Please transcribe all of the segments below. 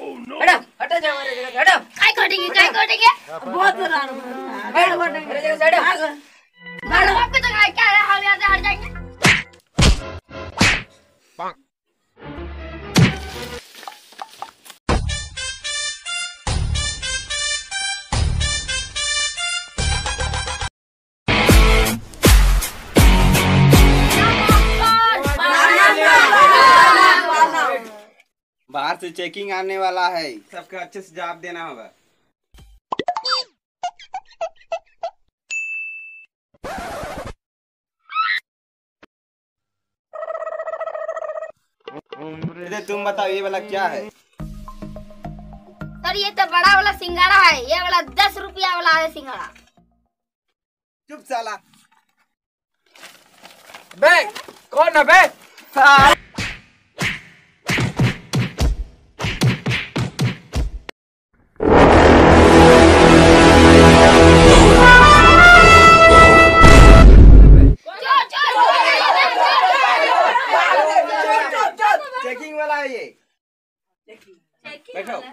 हटो हटो जाओ मेरे जगह से, काय कटेंगे काय कटेंगे बहुत हटो मेरे जगह से मैडम आपको तो क्या है? हम हट जाएँगे। से चेकिंग आने वाला है। सबका अच्छे से जवाब देना होगा। अरे तुम बताओ ये वाला क्या है? सर ये तो बड़ा वाला सिंगाड़ा है ये वाला दस रुपया वाला है सिंगाड़ा। चुप साला। बे कौन है बे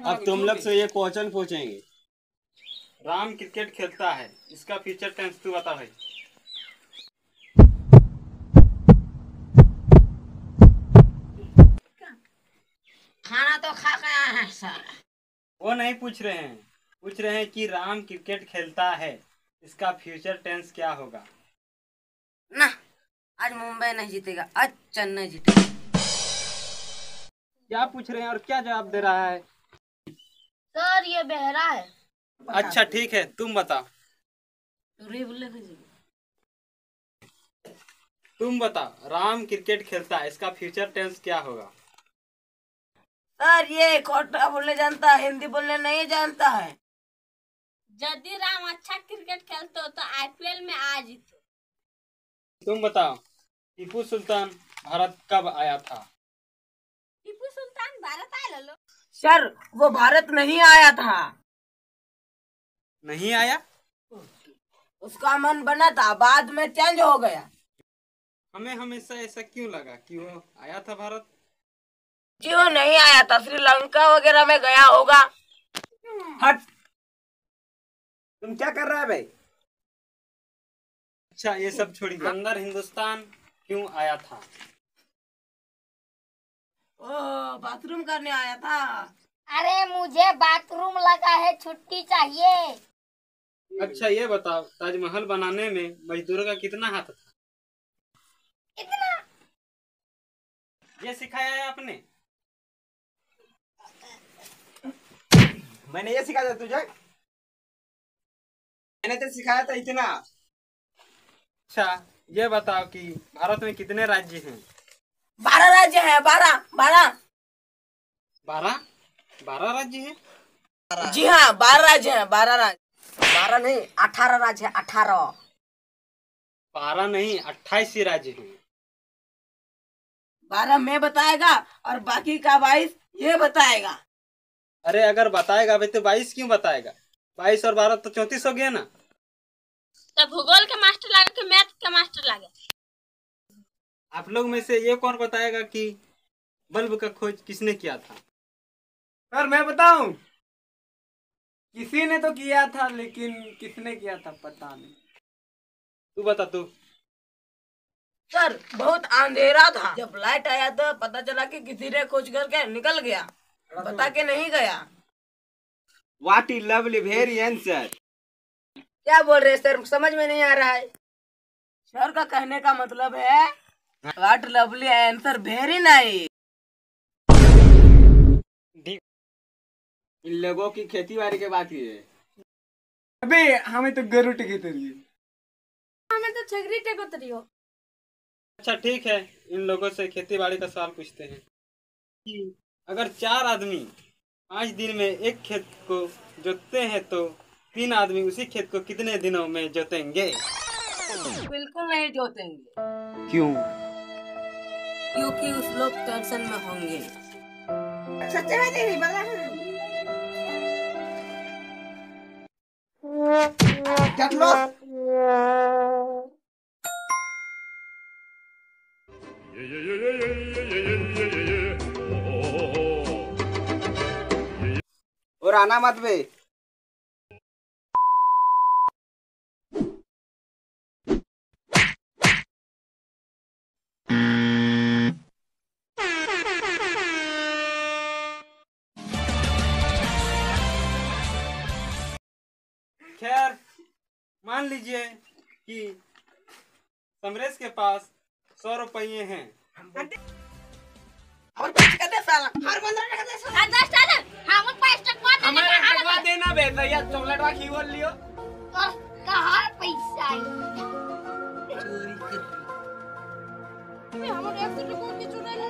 अब तुम लोग से ये क्वेश्चन पूछेंगे। राम क्रिकेट खेलता है। इसका फ्यूचर टेंस तू बता भाई। खाना तो खा गया है सर। वो नहीं पूछ रहे हैं। पूछ रहे हैं कि राम क्रिकेट खेलता है। इसका फ्यूचर टेंस क्या होगा? ना आज मुंबई नहीं जीतेगा आज चेन्नई जीतेगा। क्या पूछ रहे हैं और क्या जवाब दे रहा है? सर ये बहरा है। अच्छा ठीक है तुम बताओ रे बोले तो जी तुम बताओ राम क्रिकेट खेलता है इसका फ्यूचर टेंस क्या होगा? सर ये खोटा बोलने जानता है हिंदी बोलने नहीं जानता है। यदि राम अच्छा क्रिकेट खेलते हो तो आईपीएल में आ जीतो। तुम बताओ टीपू सुल्तान भारत कब आया था? टीपू सुल्तान भारत आया लो सर वो भारत नहीं आया था। नहीं आया? उसका मन बना था बाद में चेंज हो गया। हमें हमेशा ऐसा क्यों लगा कि वो आया था भारत? जी वो नहीं आया था? श्रीलंका वगैरह में गया होगा। हट। तुम क्या कर रहा है भाई? अच्छा ये सब छोड़िए। अंदर हिंदुस्तान क्यों आया था? ओ बाथरूम करने आया था। अरे मुझे बाथरूम लगा है छुट्टी चाहिए। अच्छा ये बताओ ताजमहल बनाने में मजदूरों का कितना हाथ था? इतना। ये सिखाया है आपने? मैंने ये सिखाया था तुझे। मैंने तो सिखाया था इतना। अच्छा ये बताओ कि भारत में कितने राज्य हैं? बारह राज्य है बारह बारह। बारह? बारह राज्य हैं? जी हाँ बारह राज्य है बारह राज्य। बारह नहीं अठारह राज्य है अठारह। बारह नहीं अट्ठाईस ही राज्य हैं। बारह में बताएगा और बाकी का बाईस ये बताएगा। अरे अगर बताएगा भाई तो बाईस क्यों बताएगा? बाईस और बारह तो चौतीस हो गया ना। तो भूगोल के मास्टर लागे कि मैथ के मास्टर लागे। आप लोग में से ये कौन बताएगा कि बल्ब का खोज किसने किया था? सर मैं बताऊँ? किसी ने तो किया था लेकिन किसने किया था पता नहीं। तू बता तू। सर बहुत अंधेरा था। जब लाइट आया तो पता चला कि किसी ने खोज करके निकल गया। बता के नहीं गया। What is lovely very answer क्या बोल रहे सर? समझ में नहीं आ रहा है। सर का कहने का मतलब है what lovely answer very nice इन लोगों की खेती बाड़ी के बात ही है अबे हमें तो गरु टिके तरिए हमें तो छगरी टेको तरियो अच्छा ठीक है। इन लोगों से खेती बाड़ी का सवाल पूछते हैं। कि अगर चार आदमी पाँच दिन में एक खेत को जोतते हैं तो तीन आदमी उसी खेत को कितने दिनों में जोतेंगे? बिल्कुल नहीं जोतेंगे। क्यों? क्योंकि उस लोग टेंशन में होंगे! और आना मत बे खैर मान लीजिए कि समरेश के पास सौ रुपये हैं। और कुछ कहते साला। दस डॉलर हम पाँच टक मार हमारे कहाँ देना बे भैया चॉकलेट वा खी बोल लियो कहाँ पैसा है? चोरी कर हमारे एक सौ रुपये की चुरा ले